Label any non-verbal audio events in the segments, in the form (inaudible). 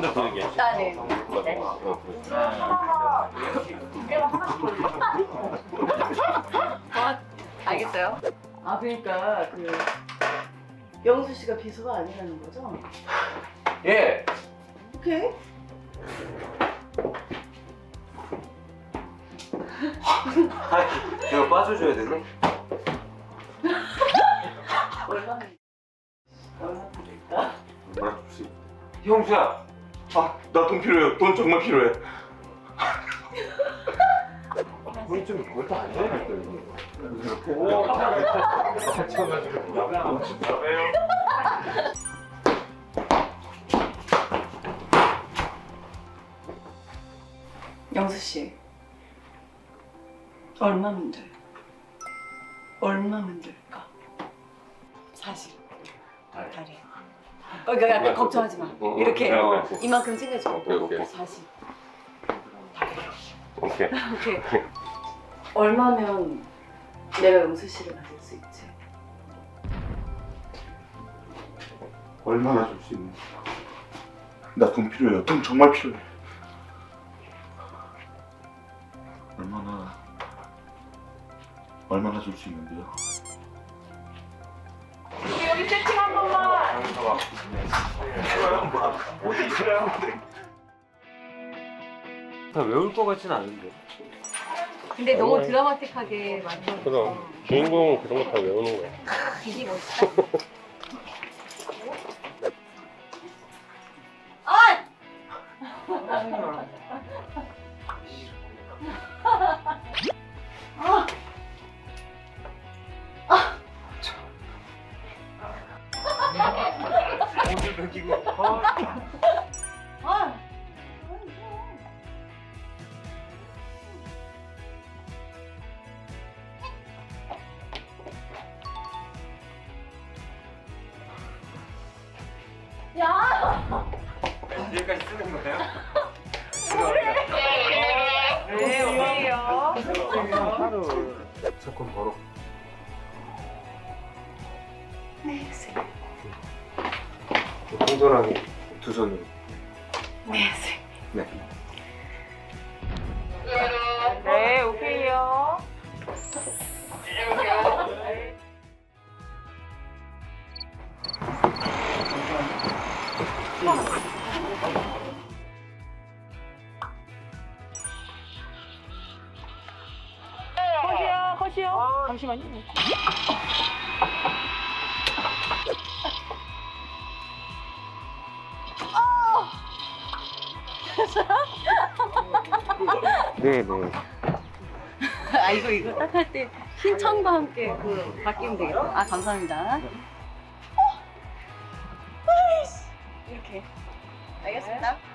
혼자 보는 게. 아, 네. 네. 아, 알겠어요. 아, 그러니까 그 영수 씨가 비서가 아니라는 거죠? 예. 오케이. 이거 빠져줘야 되네. 얼마나 얼마나 될까? 뭐라 줄 형수야. 아, 나 돈 필요해요. 돈 정말 필요해. 돈이 좀 그것도 안 돼. 영수 씨. 얼마면 돼? 얼마면 될까? 40. 다리. 어, 그러니까 약간 걱정하지 마. 이렇게 어, 이만큼 챙겨줘. 오케이, 오케이. 40. 오케이. (laughs) 오케이. (laughs) 얼마면 내가 영수 씨를 가질 수 있지? 얼마나 줄 수 있는? 나돈 필요해요. 돈 정말 필요해. 얼마나 얼마나 줄 수 있는데요? 번만. 다 외울 것 같진 않은데. 근데 너무 드라마틱하게 만들어. 그럼 주인공은 그런 거 다 외우는 거야. (laughs) 이게 멋있다. 야! 여기까지 쓰는 거예요? 네, 오케이요. 하루 조금 벌어. 네, 쌤. 공손하게 두 손으로. 네, 쌤. 네. 네, 컷이요, 컷이요. 잠시만요. 네, 네. (laughs) 아, 이거, 이거 딱 할때 신청과 함께 그 바뀌면 되겠다. 아, 감사합니다. 이렇게. 알겠습니다.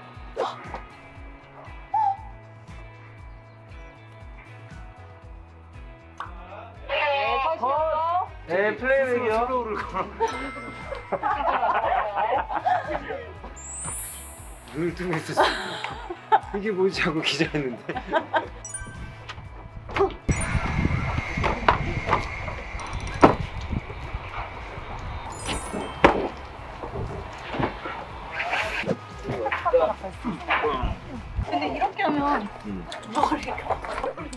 컷이요. 네, 플레이백이요. 눈을 뜨고 있었어. 이게 뭐지 하고 기자했는데. 근데 이렇게 하면 음. 머리가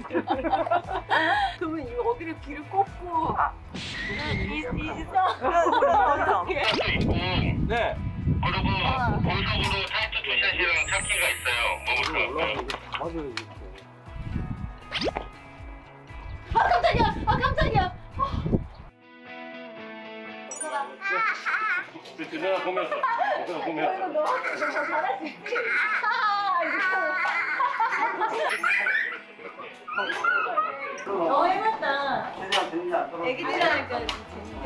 (laughs) 어디를 귀를 꽂고 이 이상 어떻게 네. 그리고 고속으로 타이트 투샷이랑 차키가 있어요. 먹을 거. 아 깜짝이야 아 깜짝이야 보면서. 누나 보면서. 잘할 수 있지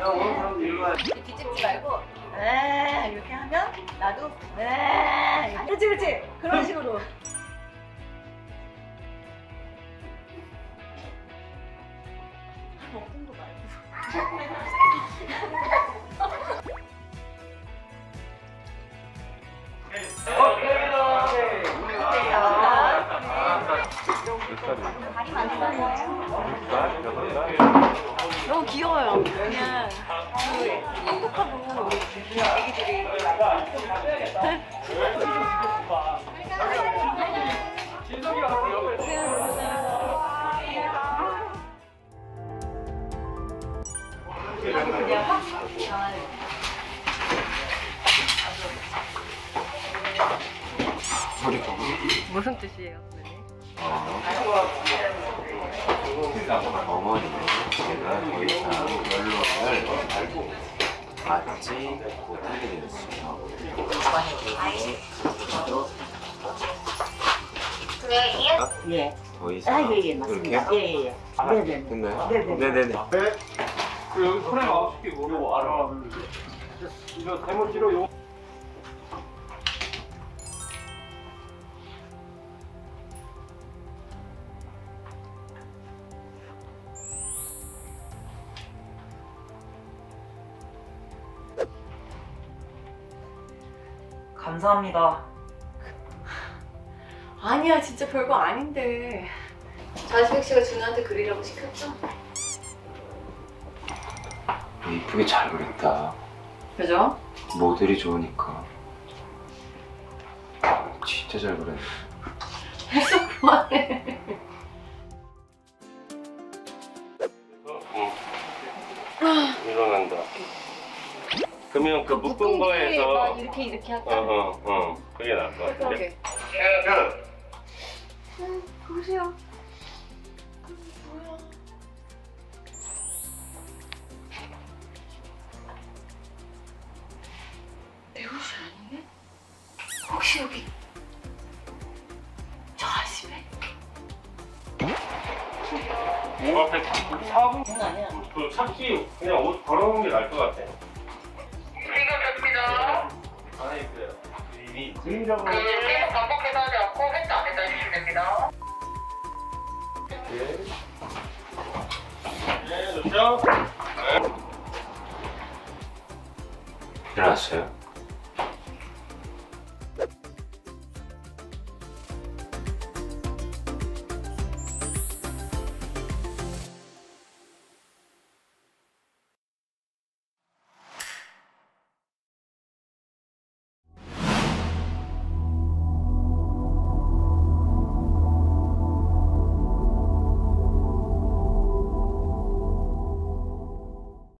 재밌네 뒤집지 말고 에 이렇게 하면 나도 에 그렇지 그렇지 그런 식으로 거 말고 너무 귀여워요. 그냥 그 행복하고 애기들이 무슨 뜻이에요? 어머니는 제가 더 이상 연락을 받지 못하게 되었어요. 예. 더 이상 아, 예, 예, 이렇게 맞습니다. 예, 예, 예. 네네. 됐나요? 네네. 네네네. 그 여기 손에 개 모르고 알아. 이거 대문지로 요. 감사합니다. 아니야, 진짜 별거 아닌데. 자스백 씨가 준우한테 그리라고 시켰죠? 이쁘게 잘 그렸다. 그죠? 모델이 좋으니까. 진짜 잘 그렸네. (laughs) 했어, 그만해. 그러면 그 묶은 거에서 이렇게 이렇게 할까? 어어 어, 그게 나을 것 같아. 그러게. 보세요. 뭐야? 내 옷이 아니네? 혹시 여기 저 아시네? 뭐 앞에 사부 그건 아니야. 그 찾기 그냥 옷 걸어놓은 게 나을 것 같아. 이미 그 계속 반복해서 하지 않고 횟수 안에서 해주시면 됩니다. 네, 좋죠? 일어났어요?